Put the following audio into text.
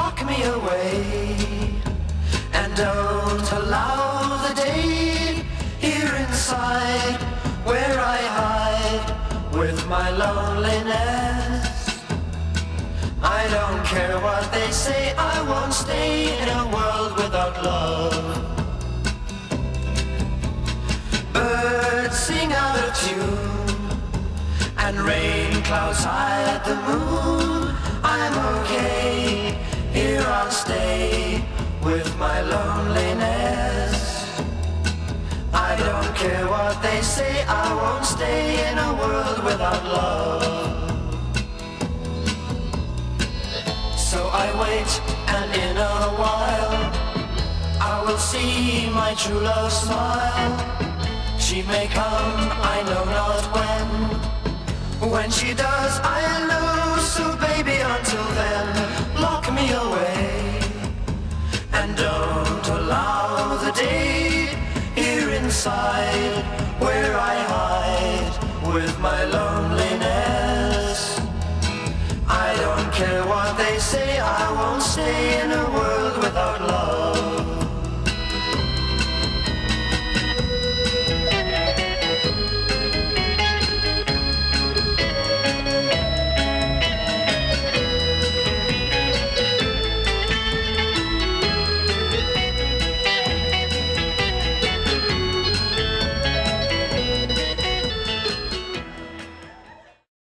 lock me away and don't allow the day here inside where I hide with my loneliness. I don't care what they say, I won't stay in a world without love. Birds sing out of tune and rain clouds hide the moon. Care what they say, I won't stay in a world without love. So I wait, and in a while, I will see my true love smile. She may come, I know not when. When she does, inside where I hide with my loneliness. I don't care what they say, I won't stay in a.